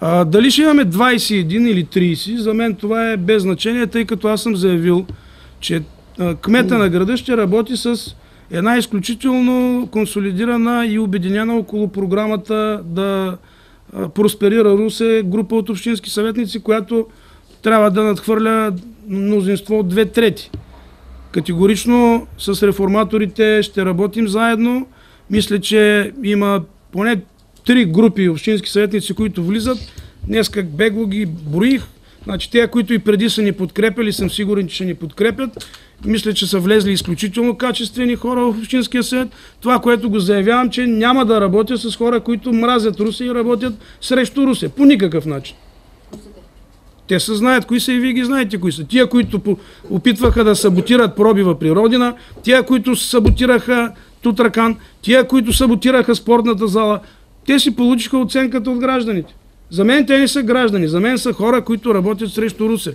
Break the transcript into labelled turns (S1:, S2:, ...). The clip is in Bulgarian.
S1: А, дали ще имаме 21 или 30, за мен това е без значение, тъй като аз съм заявил, че кмета на града ще работи с една изключително консолидирана и обединена около програмата да просперира Русе група от общински съветници, която трябва да надхвърля мнозинство от две трети. Категорично с реформаторите ще работим заедно. Мисля, че има поне три групи общински съветници, които влизат. Днес как бегло ги броих. Значи те, които и преди са ни подкрепили, съм сигурен, че ще ни подкрепят. Мисля, че са влезли изключително качествени хора в Общинския съвет. Това, което го заявявам, че няма да работя с хора, които мразят Русе и работят срещу Русе. По никакъв начин. Те се знаят кои са и вие ги знаете кои са. Тия, които опитваха да саботират пробива при Родина, тия, които саботираха Тутракан, тия, които саботираха спортната зала, те си получиха оценката от гражданите. За мен те не са граждани, за мен са хора, които работят срещу Русе.